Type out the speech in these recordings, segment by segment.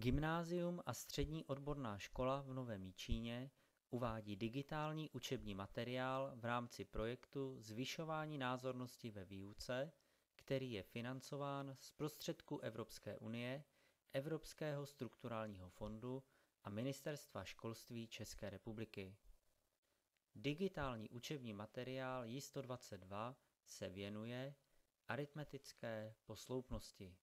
Gymnázium a střední odborná škola v Novém Jičíně uvádí digitální učební materiál v rámci projektu Zvyšování názornosti ve výuce, který je financován z prostředků Evropské unie, Evropského strukturálního fondu a Ministerstva školství České republiky. Digitální učební materiál J122 se věnuje aritmetické posloupnosti.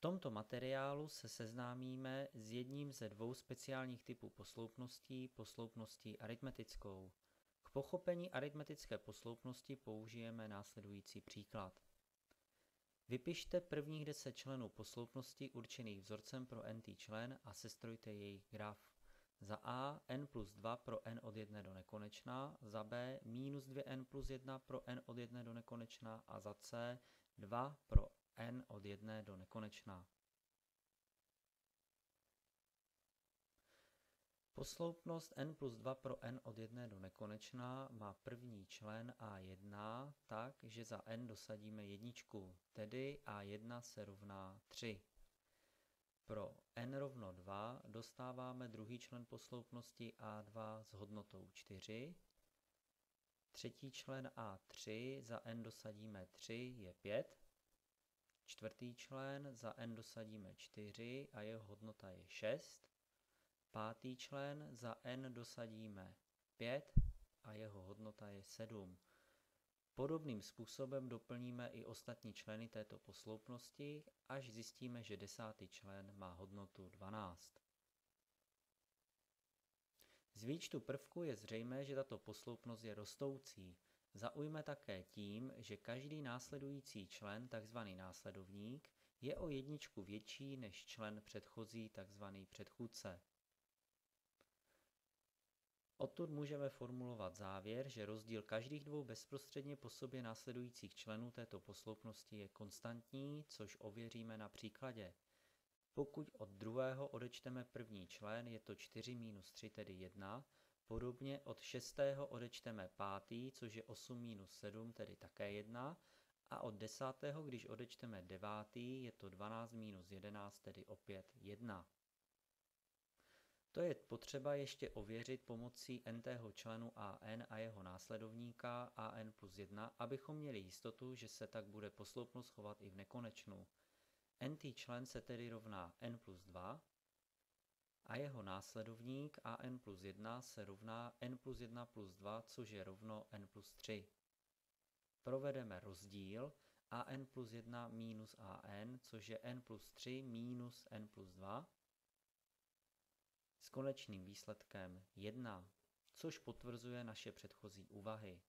V tomto materiálu se seznámíme s jedním ze dvou speciálních typů posloupností, posloupností aritmetickou. K pochopení aritmetické posloupnosti použijeme následující příklad. Vypište prvních 10 členů posloupnosti určených vzorcem pro nt člen a sestrojte jejich graf. Za a n plus 2 pro n od 1 do nekonečna, za b minus 2n plus 1 pro n od 1 do nekonečna a za c 2 pro n od 1 do nekonečna. Posloupnost n plus 2 pro n od 1 do nekonečna má první člen a1 tak, že za n dosadíme jedničku, tedy a1 se rovná 3. Pro n rovno 2 dostáváme druhý člen posloupnosti a2 s hodnotou 4. Třetí člen a3 za n dosadíme 3 je 5. Čtvrtý člen za n dosadíme 4 a jeho hodnota je 6. Pátý člen za n dosadíme 5 a jeho hodnota je 7. Podobným způsobem doplníme i ostatní členy této posloupnosti, až zjistíme, že desátý člen má hodnotu 12. Z výčtu prvků je zřejmé, že tato posloupnost je rostoucí. Zaujme také tím, že každý následující člen, tzv. následovník, je o jedničku větší než člen předchozí, tzv. předchůdce. Odtud můžeme formulovat závěr, že rozdíl každých dvou bezprostředně po sobě následujících členů této posloupnosti je konstantní, což ověříme na příkladě. Pokud od druhého odečteme první člen, je to 4 minus 3, tedy 1. Podobně od šestého odečteme pátý, což je 8 minus 7, tedy také 1. A od desátého, když odečteme devátý, je to 12 minus 11, tedy opět 1. To je potřeba ještě ověřit pomocí nt členu an a jeho následovníka an plus 1, abychom měli jistotu, že se tak bude posloupnost chovat i v nekonečnu. nt člen se tedy rovná n plus 2 a jeho následovník an plus 1 se rovná n plus 1 plus 2, což je rovno n plus 3. Provedeme rozdíl an plus 1 minus an, což je n plus 3 minus n plus 2 s konečným výsledkem 1, což potvrzuje naše předchozí úvahy.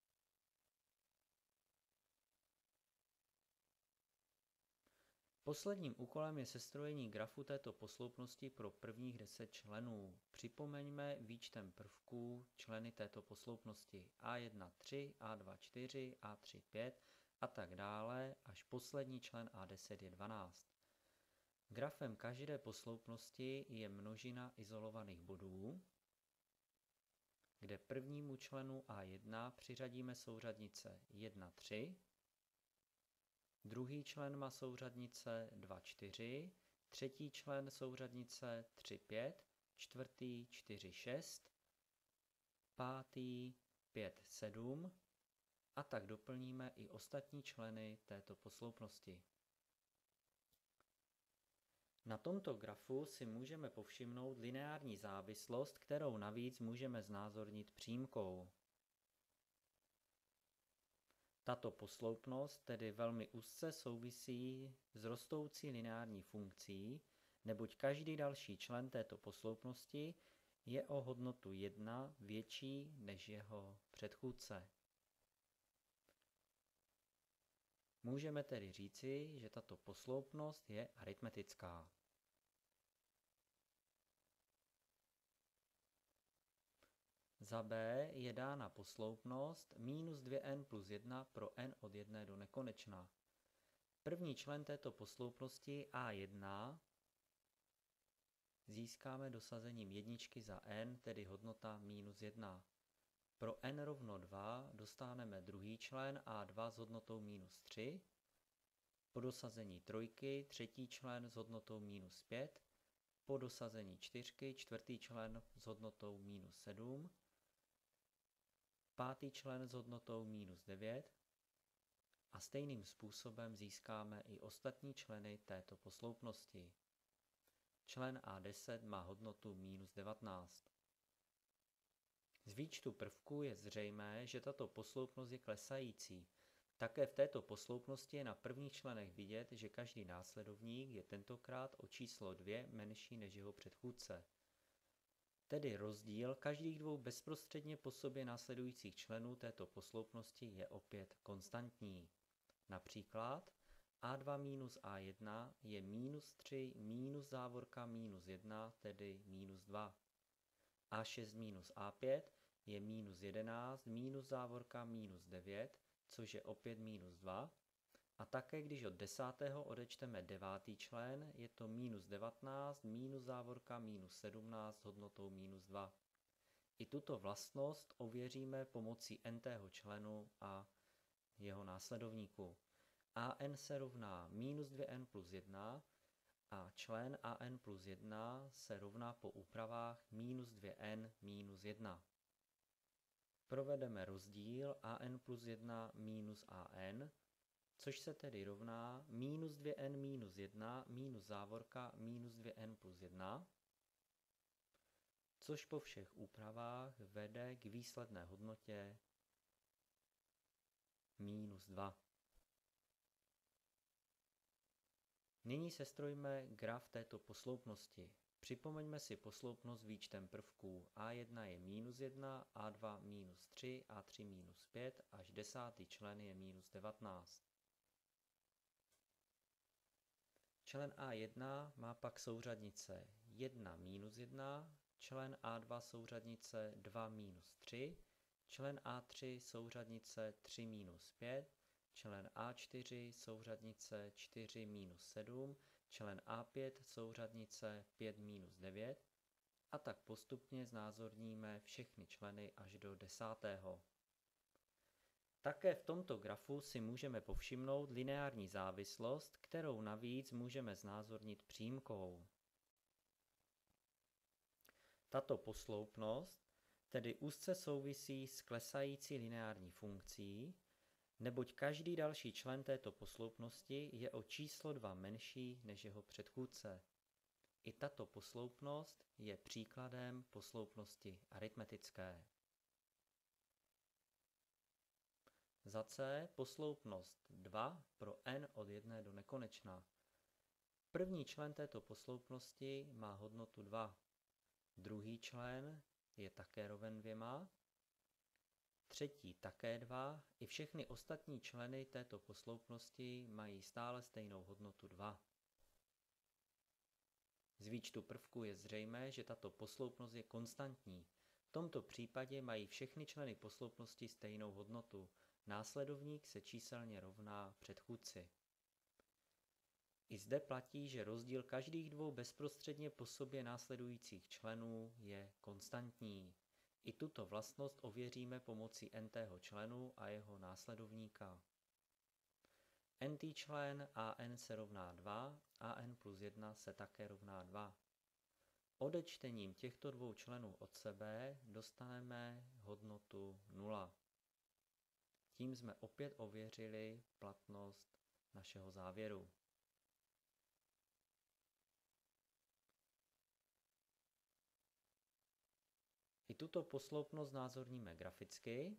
Posledním úkolem je sestrojení grafu této posloupnosti pro prvních 10 členů. Připomeňme výčtem prvků členy této posloupnosti A1 3, A2 4, A3 5 a tak dále, až poslední člen A10 je 12. Grafem každé posloupnosti je množina izolovaných bodů, kde prvnímu členu A1 přiřadíme souřadnice 1, 3, druhý člen má souřadnice 2, 4, třetí člen souřadnice 3, 5, čtvrtý 4, 6, pátý 5, 7 a tak doplníme i ostatní členy této posloupnosti. Na tomto grafu si můžeme povšimnout lineární závislost, kterou navíc můžeme znázornit přímkou. Tato posloupnost tedy velmi úzce souvisí s rostoucí lineární funkcí, neboť každý další člen této posloupnosti je o hodnotu 1 větší než jeho předchůdce. Můžeme tedy říci, že tato posloupnost je aritmetická. Za b je dána posloupnost minus 2n plus 1 pro n od 1 do nekonečna. První člen této posloupnosti a1 získáme dosazením jedničky za n, tedy hodnota minus 1. Pro n rovno 2 dostaneme druhý člen a2 s hodnotou minus 3. Po dosazení trojky třetí člen s hodnotou minus 5, po dosazení čtyřky čtvrtý člen s hodnotou minus 7, pátý člen s hodnotou minus 9 a stejným způsobem získáme i ostatní členy této posloupnosti. Člen A10 má hodnotu minus 19. Z výčtu prvků je zřejmé, že tato posloupnost je klesající. Také v této posloupnosti je na prvních členech vidět, že každý následovník je tentokrát o číslo 2 menší než jeho předchůdce. Tedy rozdíl každých dvou bezprostředně po sobě následujících členů této posloupnosti je opět konstantní. Například a2 minus a1 je minus 3 minus závorka minus 1, tedy minus 2. a6 minus a5 je minus 11 minus závorka minus 9, což je opět minus 2. A také když od desátého odečteme devátý člen, je to minus 19 minus závorka minus 17 s hodnotou minus 2. I tuto vlastnost ověříme pomocí nt členu a jeho následovníku. an se rovná minus 2n plus 1 a člen an plus 1 se rovná po úpravách minus 2n minus 1. Provedeme rozdíl an plus 1 minus an, což se tedy rovná minus 2n minus 1 minus závorka minus 2n plus 1, což po všech úpravách vede k výsledné hodnotě minus 2. Nyní sestrojíme graf této posloupnosti. Připomeňme si posloupnost výčtem prvků. A1 je minus 1, A2 minus 3, A3 minus 5, až desátý člen je minus 19. Člen A1 má pak souřadnice 1 minus 1, člen A2 souřadnice 2 minus 3, člen A3 souřadnice 3 minus 5, člen A4 souřadnice 4 minus 7, člen A5 souřadnice 5 minus 9 a tak postupně znázorníme všechny členy až do desátého. Také v tomto grafu si můžeme povšimnout lineární závislost, kterou navíc můžeme znázornit přímkou. Tato posloupnost tedy úzce souvisí s klesající lineární funkcí, neboť každý další člen této posloupnosti je o číslo 2 menší než jeho předchůdce. I tato posloupnost je příkladem posloupnosti aritmetické. Za C posloupnost 2 pro n od 1 do nekonečna. První člen této posloupnosti má hodnotu 2. Druhý člen je také roven dvěma. Třetí také 2. I všechny ostatní členy této posloupnosti mají stále stejnou hodnotu 2. Z výčtu prvků je zřejmé, že tato posloupnost je konstantní. V tomto případě mají všechny členy posloupnosti stejnou hodnotu – Následovník se číselně rovná předchůdci. I zde platí, že rozdíl každých dvou bezprostředně po sobě následujících členů je konstantní. I tuto vlastnost ověříme pomocí nt členu a jeho následovníka. nt člen an se rovná 2, an plus 1 se také rovná 2. Odečtením těchto dvou členů od sebe dostaneme hodnotu 0. Tím jsme opět ověřili platnost našeho závěru. I tuto posloupnost znázorníme graficky.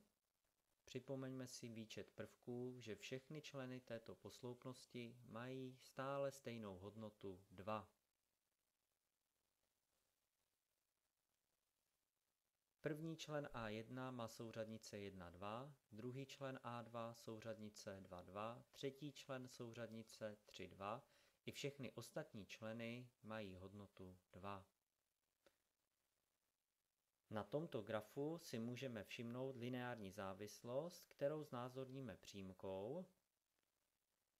Připomeňme si výčet prvků, že všechny členy této posloupnosti mají stále stejnou hodnotu 2. První člen A1 má souřadnice 1, 2, druhý člen A2 souřadnice 2, 2, třetí člen souřadnice 3, 2 i všechny ostatní členy mají hodnotu 2. Na tomto grafu si můžeme všimnout lineární závislost, kterou znázorníme přímkou,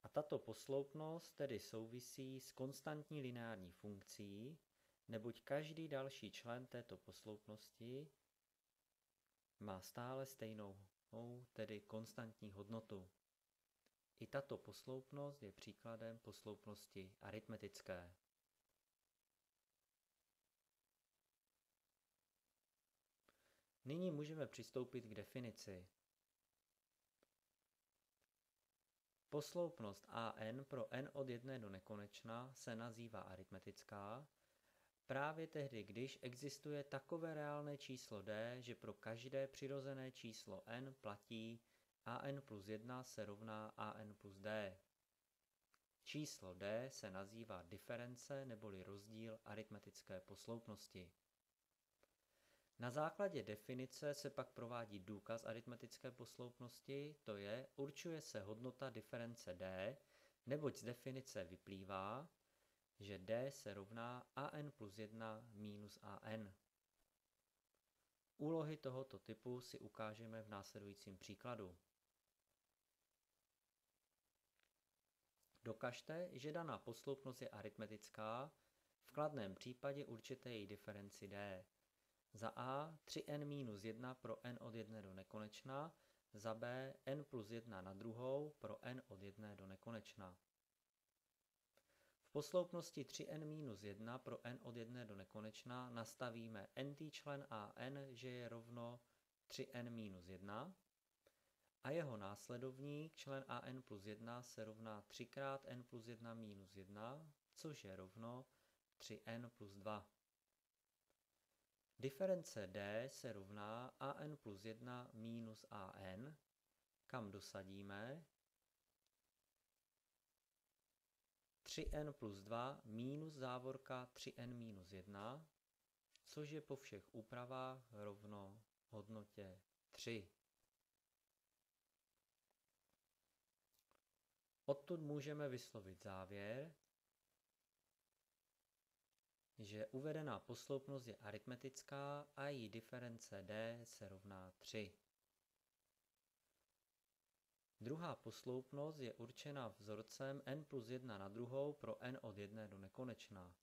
a tato posloupnost tedy souvisí s konstantní lineární funkcí, neboť každý další člen této posloupnosti má stále stejnou, tedy konstantní hodnotu. I tato posloupnost je příkladem posloupnosti aritmetické. Nyní můžeme přistoupit k definici. Posloupnost an pro n od 1 do nekonečna se nazývá aritmetická právě tehdy, když existuje takové reálné číslo d, že pro každé přirozené číslo n platí an plus 1 se rovná an plus d. Číslo d se nazývá diference neboli rozdíl aritmetické posloupnosti. Na základě definice se pak provádí důkaz aritmetické posloupnosti, to je, určuje se hodnota diference d, neboť z definice vyplývá, že d se rovná an plus 1 minus an. Úlohy tohoto typu si ukážeme v následujícím příkladu. Dokažte, že daná posloupnost je aritmetická, v kladném případě určité její diferenci d. Za a 3n minus 1 pro n od 1 do nekonečna, za b n plus 1 na druhou pro n od 1 do nekonečna. Posloupnosti 3n minus 1 pro n od 1 do nekonečna nastavíme nt člen a n, že je rovno 3n minus 1 a jeho následovník člen a n plus 1 se rovná 3 krát n plus 1 minus 1, což je rovno 3n plus 2. Diference d se rovná an plus 1 minus an, kam dosadíme 3n plus 2 minus závorka 3n minus 1, což je po všech úpravách rovno hodnotě 3. Odtud můžeme vyslovit závěr, že uvedená posloupnost je aritmetická a její diference d se rovná 3. Druhá posloupnost je určena vzorcem n plus 1 na druhou pro n od 1 do nekonečna.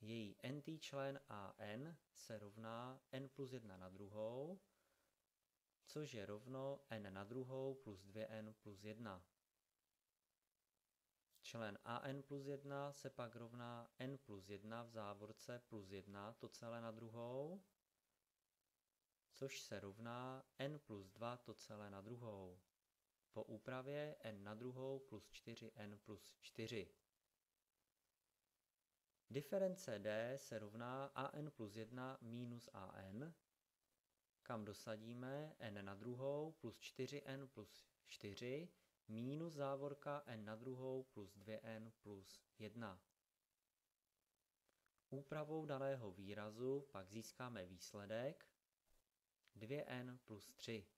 Její nt člen a n se rovná n plus 1 na druhou, což je rovno n na druhou plus 2n plus 1. Člen an plus 1 se pak rovná n plus 1 v závorce plus 1, to celé na druhou, což se rovná n plus 2 to celé na druhou. Po úpravě n na druhou plus 4n plus 4. Diference d se rovná an plus 1 minus an, kam dosadíme n na druhou plus 4n plus 4 minus závorka n na druhou plus 2n plus 1. Úpravou daného výrazu pak získáme výsledek 2n plus 3.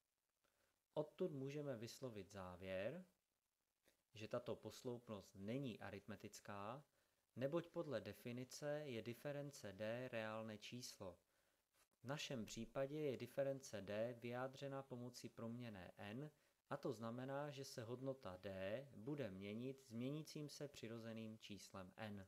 Odtud můžeme vyslovit závěr, že tato posloupnost není aritmetická, neboť podle definice je diference d reálné číslo. V našem případě je diference d vyjádřena pomocí proměné n, a to znamená, že se hodnota d bude měnit s měnícím se přirozeným číslem n.